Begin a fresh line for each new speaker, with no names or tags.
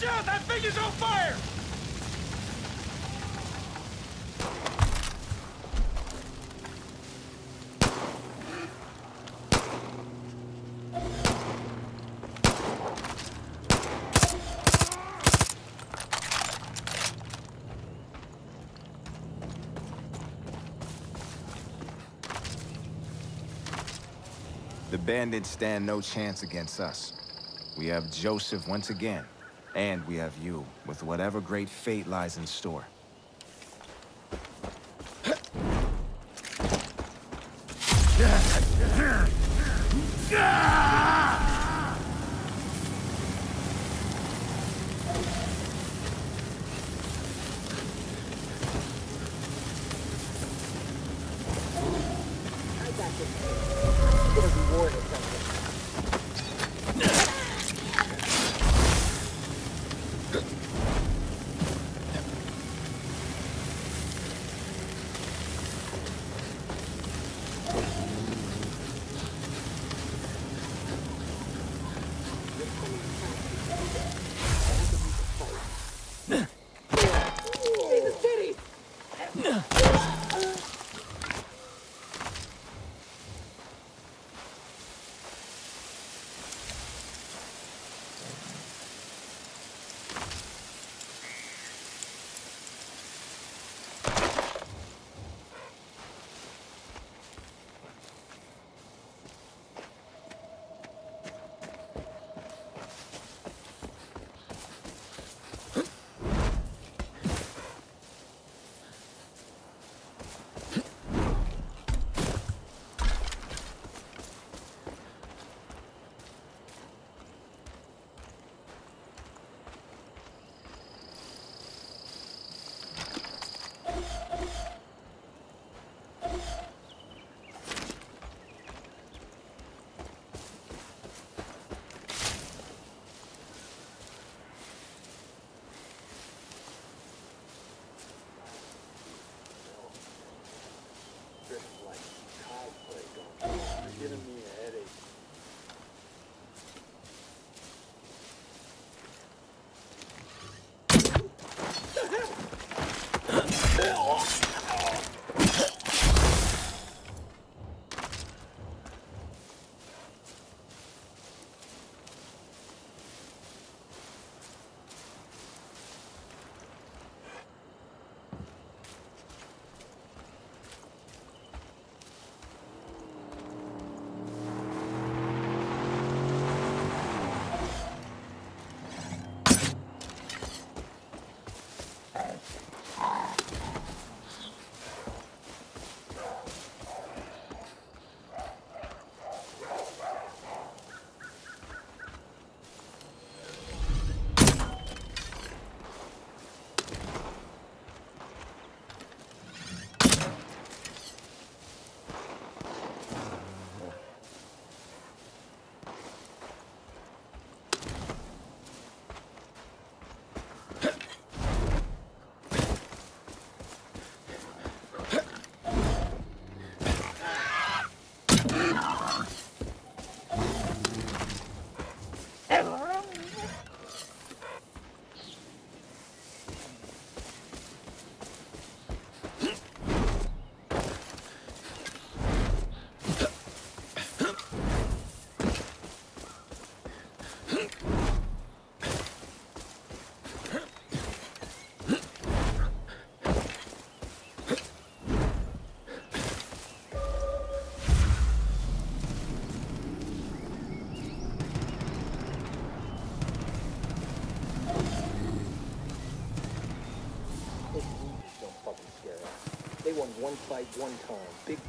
Watch out! That thing is on fire!
The bandits stand no chance against us. We have Joseph once again, and we have you, with whatever great fate lies in store.
Good. Oh! One fight one time. Big